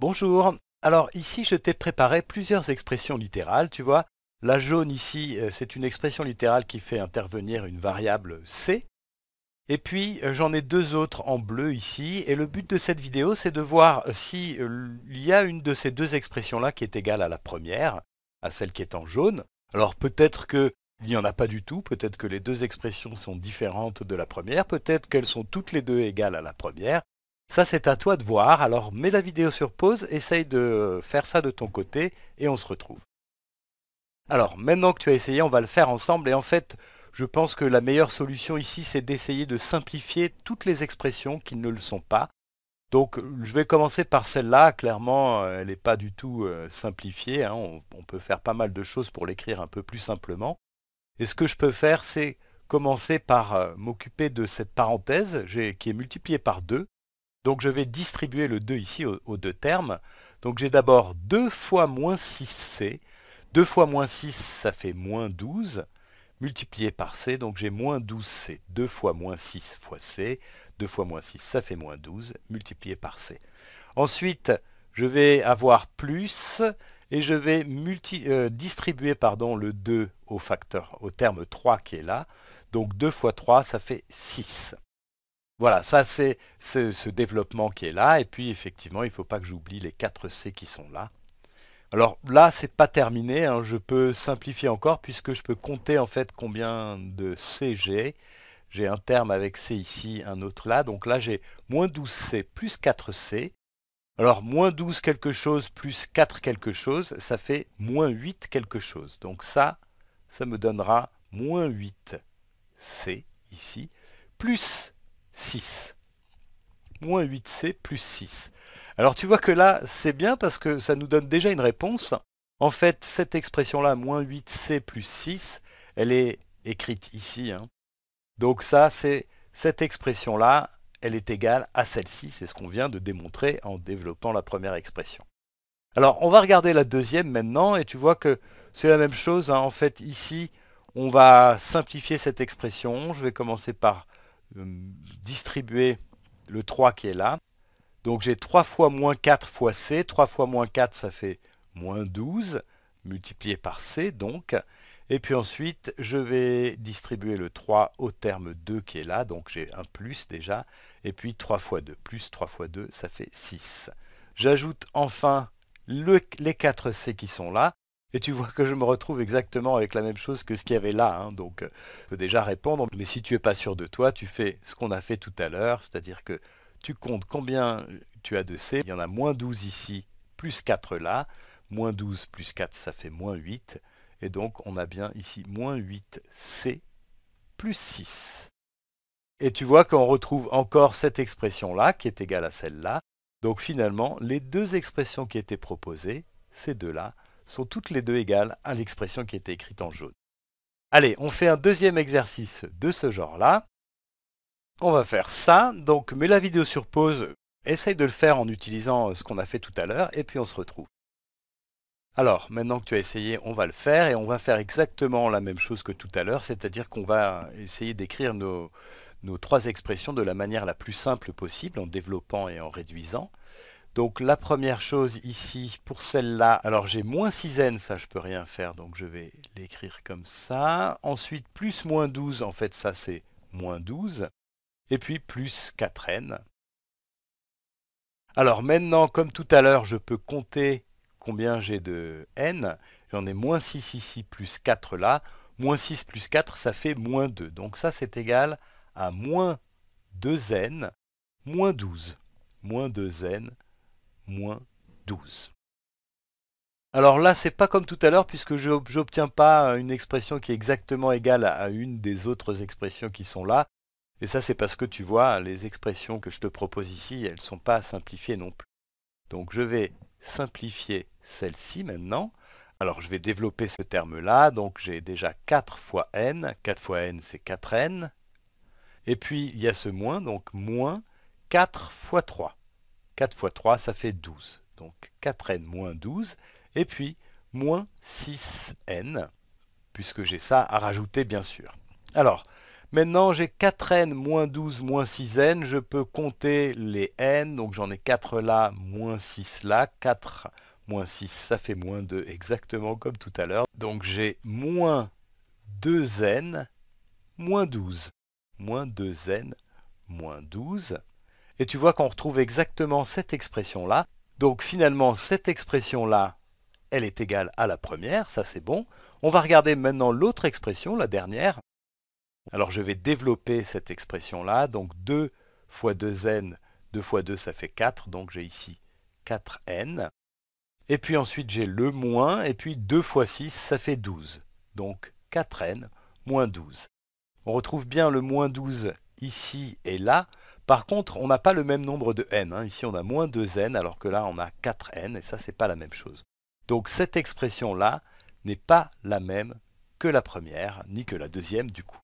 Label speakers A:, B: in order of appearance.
A: Bonjour. Alors ici, je t'ai préparé plusieurs expressions littérales, tu vois. La jaune ici, euh, c'est une expression littérale qui fait intervenir une variable c. Et puis, euh, j'en ai deux autres en bleu ici. Et le but de cette vidéo, c'est de voir euh, il y a une de ces deux expressions-là qui est égale à la première, à celle qui est en jaune. Alors peut-être qu'il n'y en a pas du tout, peut-être que les deux expressions sont différentes de la première, peut-être qu'elles sont toutes les deux égales à la première. Ça, c'est à toi de voir. Alors, mets la vidéo sur pause, essaye de faire ça de ton côté et on se retrouve. Alors, maintenant que tu as essayé, on va le faire ensemble. Et en fait, je pense que la meilleure solution ici, c'est d'essayer de simplifier toutes les expressions qui ne le sont pas. Donc, je vais commencer par celle-là. Clairement, elle n'est pas du tout euh, simplifiée. Hein. On, peut faire pas mal de choses pour l'écrire un peu plus simplement. Et ce que je peux faire, c'est commencer par euh, m'occuper de cette parenthèse qui est multipliée par 2. Donc je vais distribuer le 2 ici aux, deux termes. Donc j'ai d'abord 2 fois moins 6c. 2 fois moins 6, ça fait moins 12, multiplié par c, donc j'ai moins 12c. 2 fois moins 6 fois c. 2 fois moins 6, ça fait moins 12, multiplié par c. Ensuite, je vais avoir plus, et je vais euh, distribuer le 2 au facteur, au terme 3 qui est là. Donc 2 fois 3, ça fait 6. Voilà, ça c'est ce, développement qui est là. Et puis effectivement, il ne faut pas que j'oublie les 4 C qui sont là. Alors là, c'est pas terminé. Hein. Je peux simplifier encore puisque je peux compter en fait combien de C j'ai. J'ai un terme avec C ici, un autre là. Donc là, j'ai moins 12C plus 4C. Alors, moins 12 quelque chose plus 4 quelque chose, ça fait moins 8 quelque chose. Donc ça, ça me donnera moins 8C ici, plus 6. Moins 8c plus 6. Alors tu vois que là, c'est bien parce que ça nous donne déjà une réponse. En fait, cette expression-là, moins 8c plus 6, elle est écrite ici. Hein. Donc ça, c'est cette expression-là, elle est égale à celle-ci. C'est ce qu'on vient de démontrer en développant la première expression. Alors, on va regarder la deuxième maintenant, et tu vois que c'est la même chose. Hein. En fait, ici, on va simplifier cette expression. Je vais commencer par distribuer le 3 qui est là. Donc j'ai 3 fois moins 4 fois C. 3 fois moins 4, ça fait moins 12, multiplié par C donc. Et puis ensuite, je vais distribuer le 3 au terme 2 qui est là. Donc j'ai un plus déjà. Et puis 3 fois 2. Plus 3 fois 2, ça fait 6. J'ajoute enfin les 4 C qui sont là. Et tu vois que je me retrouve exactement avec la même chose que ce qu'il y avait là. Hein. Donc, euh, je peux déjà répondre. Mais si tu n'es pas sûr de toi, tu fais ce qu'on a fait tout à l'heure. C'est-à-dire que tu comptes combien tu as de C. Il y en a moins 12 ici, plus 4 là. Moins 12 plus 4, ça fait moins 8. Et donc, on a bien ici moins 8C plus 6. Et tu vois qu'on retrouve encore cette expression-là, qui est égale à celle-là. Donc finalement, les deux expressions qui étaient proposées, ces deux-là, sont toutes les deux égales à l'expression qui était écrite en jaune. Allez, on fait un deuxième exercice de ce genre-là. On va faire ça, donc mets la vidéo sur pause, essaye de le faire en utilisant ce qu'on a fait tout à l'heure, et puis on se retrouve. Alors, maintenant que tu as essayé, on va le faire, et on va faire exactement la même chose que tout à l'heure, c'est-à-dire qu'on va essayer d'écrire nos, nos trois expressions de la manière la plus simple possible, en développant et en réduisant. Donc la première chose ici, pour celle-là, alors j'ai moins 6n, ça je peux rien faire, donc je vais l'écrire comme ça. Ensuite, plus moins 12, en fait ça c'est moins 12. Et puis plus 4n. Alors maintenant, comme tout à l'heure, je peux compter combien j'ai de n. J'en ai moins 6 ici, plus 4 là. Moins 6 plus 4, ça fait moins 2. Donc ça, c'est égal à moins 2n, moins 12. Moins 2n, moins 12. Alors là, c'est pas comme tout à l'heure puisque je n'obtiens pas une expression qui est exactement égale à une des autres expressions qui sont là. Et ça, c'est parce que tu vois, les expressions que je te propose ici, elles ne sont pas simplifiées non plus. Donc je vais simplifier celle-ci maintenant. Alors je vais développer ce terme-là. Donc j'ai déjà 4 fois n. 4 fois n, c'est 4n. Et puis il y a ce moins, donc moins 4 fois 3. 4 fois 3, ça fait 12. Donc 4n moins 12. Et puis moins 6n, puisque j'ai ça à rajouter bien sûr. Alors, Maintenant, j'ai 4n moins 12 moins 6n. Je peux compter les n. Donc j'en ai 4 là, moins 6 là. 4 moins 6, ça fait moins 2, exactement comme tout à l'heure. Donc j'ai moins 2n moins 12. Moins 2n moins 12. Et tu vois qu'on retrouve exactement cette expression-là. Donc finalement, cette expression-là, elle est égale à la première, ça c'est bon. On va regarder maintenant l'autre expression, la dernière. Alors je vais développer cette expression-là. Donc 2 fois 2n, 2 fois 2 ça fait 4, donc j'ai ici 4n. Et puis ensuite j'ai le moins, et puis 2 fois 6 ça fait 12. Donc 4n moins 12. On retrouve bien le moins 12 ici et là. Par contre, on n'a pas le même nombre de n. Hein. Ici, on a moins 2n, alors que là, on a 4n, et ça, c'est pas la même chose. Donc, cette expression-là n'est pas la même que la première, ni que la deuxième, du coup.